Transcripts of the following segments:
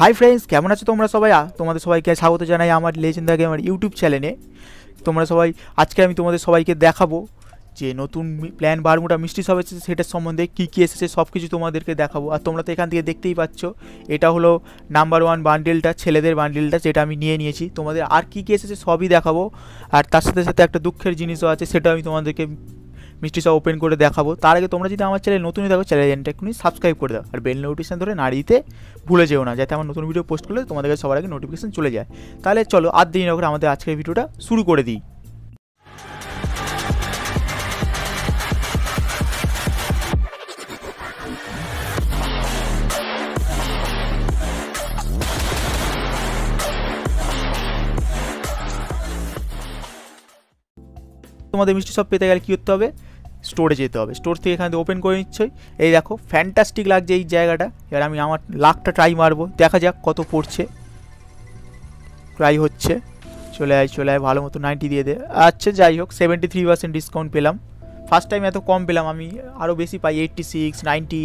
Hi friends কেমন আছো তোমরা সবাই? তোমাদের সবাইকে স্বাগত জানাই আমার লেজেন্ডা গেমার ইউটিউব চ্যানেলে তোমরা সবাই, আজকে আমি তোমাদের সবাইকে দেখাবো যে নতুন প্ল্যান বারমুটা মিষ্টি সব এসেছে, সেটার সম্বন্ধে কী কী এসেছে সব কিছু তোমাদেরকে দেখাবো। আর তোমরা তো এখান থেকে দেখতেই পাচ্ছ, এটা হলো নাম্বার ওয়ান বান্ডেলটা ছেলেদের বান্ডেলটা যেটা আমি নিয়ে নিয়েছি। তোমাদের আর কী কী এসেছে সবই দেখাবো। আর তার সাথে সাথে একটা দুঃখের জিনিসও আছে সেটা আমি তোমাদেরকে মিষ্টি সব ওপেন করে দেখাবো। তার আগে তোমরা যদি আমার চ্যানেল নতুনই দেখো চ্যানেলটা এক্ষুনি সাবস্ক্রাইব করে দাও। আর বেল নোটিফিকেশন ধরে না দিতে ভুলে যেও না, যাতে আমার নতুন ভিডিও পোস্ট করলে তোমাদের কাছে সবার আগে নোটিফিকেশন চলে যায়। তাহলে চলো, আর দেরি না করে আমাদের আজকের ভিডিওটা শুরু করে দিই। তোমাদের মিষ্টি সব পেতে গেলে কী করতে হবে? স্টোরে যেতে হবে। স্টোর থেকে এখানে ওপেন করে নিচ্ছই এই দেখো ফ্যান্টাস্টিক লাগছে এই জায়গাটা। এবার আমি আমার লাখটা ট্রাই মারবো। দেখা যাক কত পড়ছে। ট্রাই হচ্ছে। চলে আয় চলে আয়, ভালো মতো নাইনটি দিয়ে দে। আচ্ছা যাই হোক সেভেন্টি থ্রি পার্সেন্ট ডিসকাউন্ট পেলাম। ফার্স্ট টাইম এত কম পেলাম, আমি আরও বেশি পাই এইট্টি সিক্স নাইনটি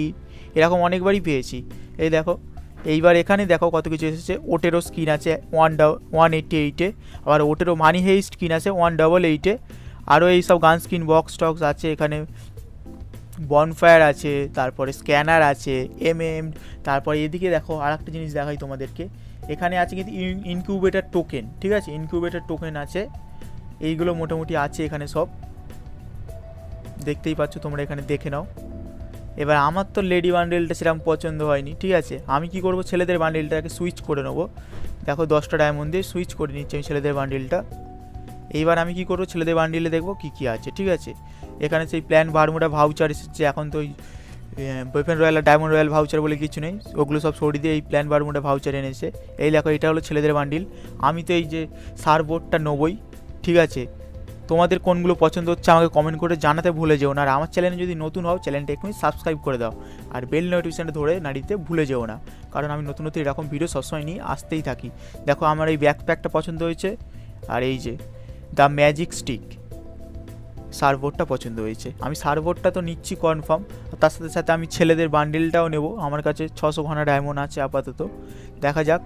এরকম অনেকবারই পেয়েছি। এই দেখো, এইবার এখানে দেখো কত কিছু এসেছে। ওটেরও স্কিন আছে ওয়ান ডা ওয়ান এইটটি এইটে আবার ওটেরও মানি হেই স্কিন আছে ওয়ান ডবল এইটে আরও এই সব গান স্ক্রিন বক্স টক্স আছে, এখানে বনফায়ার আছে, তারপরে স্ক্যানার আছে এম এম তারপরে এদিকে দেখো আর একটা জিনিস দেখাই তোমাদেরকে। এখানে আছে কিন্তু ইনকিউবেটার টোকেন ঠিক আছে? ইনকিউবেটার টোকেন আছে, এইগুলো মোটামুটি আছে এখানে সব। দেখতেই পাচ্ছ তোমরা এখানে দেখে নাও। এবার আমার তো লেডি বান্ডেলটা সেরকম পছন্দ হয়নি, ঠিক আছে? আমি কি করব? ছেলেদের বান্ডেলটাকে সুইচ করে নেব। দেখো দশটা ডায়মন্ড দিয়ে সুইচ করে নিচ্ছি আমি ছেলেদের বান্ডেলটা। এইবার আমি কি করব? ছেলেদের বান্ডিলে দেখব কী কী আছে, ঠিক আছে? এখানে সেই প্ল্যান বারমুডা ভাউচার এসেছে, এখন তো ওই boyfriend royal diamond royal voucher বলে কিছু নেই, ওগুলো সব সরিয়ে দিয়ে এই প্ল্যান বারমুডা ভাউচার এনেছে। এই দেখো, এটা হলো ছেলেদের বান্ডিল আমি তো এই যে সার বোর্ডটা নেবই, ঠিক আছে? তোমাদের কোনগুলো পছন্দ হচ্ছে আমাকে কমেন্ট করে জানাতে ভুলে যেও না, আর আমার চ্যানেলে যদি নতুন হও চ্যানেলটা এক্ষুনি সাবস্ক্রাইব করে দাও। আর বেল নোটিফিকেশানটা ধরে নাড়িতে ভুলে যেও না, কারণ আমি নতুন নতুন এরকম ভিডিও সবসময় নিয়ে আসতেই থাকি। দেখো, আমার এই ব্যাকপ্যাকটা পছন্দ হয়েছে, আর এই যে দ্য ম্যাজিক স্টিক। সার্ভোর্ডটা পছন্দ হয়েছে। আমি সার্ভোর্ডটা তো নিচ্ছি কনফার্ম। তার সাথে সাথে আমি ছেলেদের বান্ডিলটাও নেব। আমার কাছে ছশো ঘনা ডায়মন্ড আছে আপাতত। দেখা যাক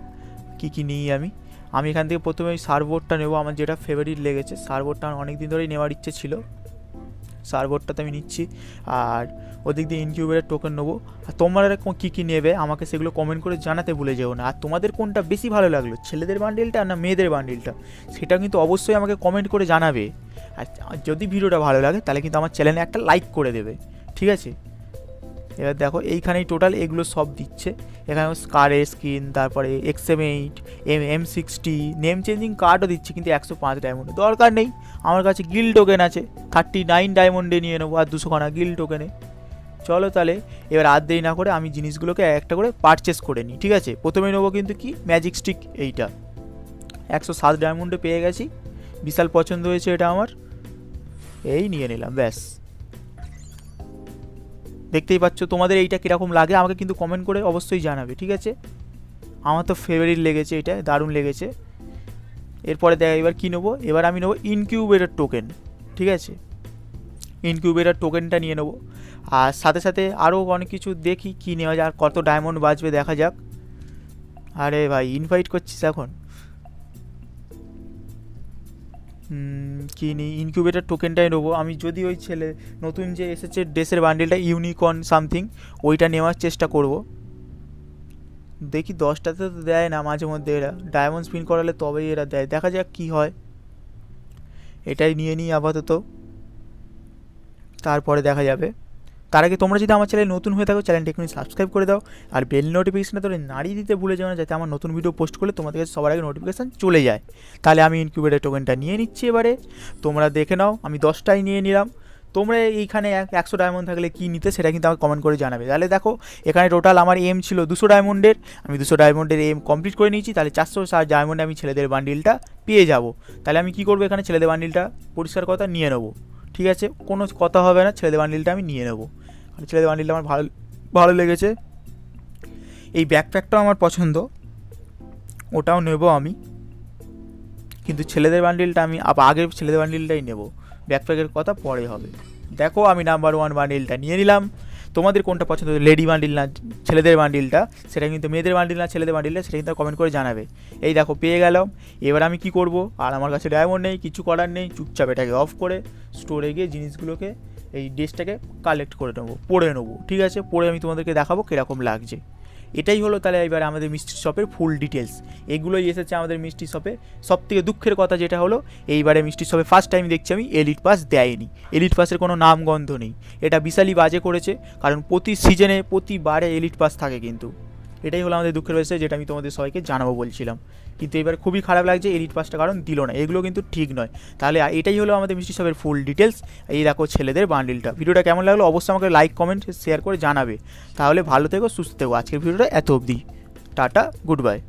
কী কী নিই আমি। আমি এখান থেকে প্রথমে ওই নেব। আমার যেটা ফেভারিট লেগেছে সার্ভোর্ডটা আমার অনেক দিন ধরেই নেওয়ার ইচ্ছে ছিল। সার্ভোর্ডটা তো আমি নিচ্ছি। আর ওদিক দিয়ে ইনকিউবেটার টোকেন নেব। আর তোমরা কী কী নেবে, আমাকে সেগুলো কমেন্ট করে জানাতে ভুলে যেও না। আর তোমাদের কোনটা বেশি ভালো লাগল, ছেলেদের বান্ডিলটা না মেয়েদের বান্ডিলটা সেটা কিন্তু অবশ্যই আমাকে কমেন্ট করে জানাবে। আর যদি ভিডিওটা ভালো লাগে, তাহলে কিন্তু আমার চ্যানেলে একটা লাইক করে দেবে। ঠিক আছে? এবার দেখো এইখানেই টোটাল এগুলো সব দিচ্ছে। এখানে স্কারের স্কিন তারপরে x m eight m m sixty name changing কার্ডও দিচ্ছে, কিন্তু একশো পাঁচ ডায়মন্ড দরকার নেই, আমার কাছে গিল টোকেন আছে থার্টি নাইন ডায়মন্ডে নিয়ে নেব, আর দুশো খানা গিল টোকেনে চলো তাহলে, এবার আর দেরি না করে আমি জিনিসগুলোকে একটা করে পারচেস করে নিই, ঠিক আছে? প্রথমে নেব কিন্তু কি? ম্যাজিক স্টিক এইটা। একশো সাত ডায়মন্ডে পেয়ে গেছি, বিশাল পছন্দ হয়েছে এটা আমার। এই নিয়ে নিলাম, ব্যাস। দেখতেই পাচ্ছ তোমাদের এইটা কীরকম লাগে, আমাকে কিন্তু কমেন্ট করে অবশ্যই জানাবে, ঠিক আছে? আমার তো ফেভারিট লেগেছে এটা, দারুণ লেগেছে। এরপরে দেখ, এবার কী নেব? এবার আমি নেব ইনকিউবেটার টোকেন ঠিক আছে? ইনকিউবেটার টোকেনটা নিয়ে নেব। আর সাথে সাথে আরও অনেক কিছু দেখি, কী নেওয়া যায় আর কত ডায়মন্ড বাজবে দেখা যাক। আরে ভাই ইনভাইট করছিস এখন? কি নিই ইনকিউবেটার টোকেনটাই নেব। আমি যদি ওই ছেলে নতুন যে এসেছে ড্রেসের বান্ডেলটা ইউনিকর্ন সামথিং ওইটা নেওয়ার চেষ্টা করব। দেখি দশটাতে তো দেয় না মাঝে মধ্যে এরা। ডায়মন্ড স্পিন করালে তবেই এরা দেয়। দেখা যাক কী হয়। এটাই নিয়ে নিই আপাতত। তারপরে দেখা যাবে। তার আগে তোমরা যদি আমার চ্যানেল নতুন হয়ে থাকো চ্যানেলটা এখনই সাবস্ক্রাইব করে দাও আর বেল নোটিফিকেশানটা তোরে নাড়িয়ে দিতে ভুলে যাও না, যাতে আমার নতুন ভিডিও পোস্ট করলে তোমাদের কাছে সবার আগে নোটিফিকেশান চলে যায়। তাহলে আমি ইনকিউবেটার টোকেনটা নিয়ে নিচ্ছি এবারে। তোমরা দেখে নাও, আমি দশটাই নিয়ে নিলাম। তোমরা এইখানে একশো ডায়মন্ড থাকলে কী নিতে সেটা কিন্তু আমাকে কমেন্ট করে জানাবে। তাহলে দেখো, এখানে টোটাল আমার এম ছিল দুশো ডায়মন্ডের আমি দুশো ডায়মন্ডের এম কমপ্লিট করে নিয়েছি। তাহলে চারশো সাত ডায়মন্ডে আমি ছেলেদের বান্ডিলটা পেয়ে যাব। তাহলে আমি কী করব এখানে? ছেলেদের বান্ডিলটা পরিষ্কার কথা নিয়ে নেব। ঠিক আছে? কোনো কথা হবে না, ছেলেদের বান্ডিলটা আমি নিয়ে নেব। ছেলেদের বান্ডিলটা আমার ভালো ভালো লেগেছে। এই ব্যাকপ্যাকটাও আমার পছন্দ। ওটাও নেব আমি। কিন্তু ছেলেদের বান্ডিলটা আমি আগের ছেলেদের বান্ডিলটাই নেব। ব্যাকপ্যাকের কথা পরে হবে। দেখো আমি নাম্বার ওয়ান বান্ডিলটা নিয়ে নিলাম। তোমাদের কোনটা পছন্দ? লেডি বান্ডিল না ছেলেদের বান্ডিলটা সেটা কিন্তু মেয়েদের বান্ডিল না ছেলেদের বান্ডিলটা সেটা কিন্তু কমেন্ট করে জানাবে। এই দেখো, পেয়ে গেলাম। এবার আমি কি করব? আর আমার কাছে ডায়মন্ড নেই, কিছু করার নেই। চুপচাপ এটাকে অফ করে স্টোরে গিয়ে জিনিসগুলোকে এই ড্রেসটাকে কালেক্ট করে নেব, পরে নেব, ঠিক আছে? পরে আমি তোমাদেরকে দেখাবো কীরকম লাগছে। এটাই হলো তাহলে এবার আমাদের মিষ্টি শপের ফুল ডিটেলস এগুলোই এসেছে আমাদের মিষ্টি শপে। সব থেকে দুঃখের কথা যেটা হলো, এইবারে মিষ্টি শপে ফার্স্ট টাইম দেখছি আমি এলিট পাস দেয়নি। এলিট পাসের কোনো নামগন্ধ নেই। এটা বিশালই বাজে করেছে, কারণ প্রতি সিজনে প্রতিবারে এলিট পাস থাকে কিন্তু। এটাই হলো আমাদের দুঃখের বিষয়, যেটা আমি তোমাদের সবাইকে জানাব বলছিলাম। কিন্তু এবার খুবই খারাপ লাগছে এডিট পাসটা কারণ দিল না। এগুলো কিন্তু ঠিক নয়। তাহলে এটাই হলো আমাদের মিষ্টি শপের ফুল ডিটেলস এই দেখো ছেলেদের বান্ডিলটা ভিডিওটা কেমন লাগল অবশ্যই আমাকে লাইক কমেন্ট শেয়ার করে জানাবে। তাহলে ভালো থেকো, সুস্থ থেকো। আজকের ভিডিওটা এত অবধি। Tata good bye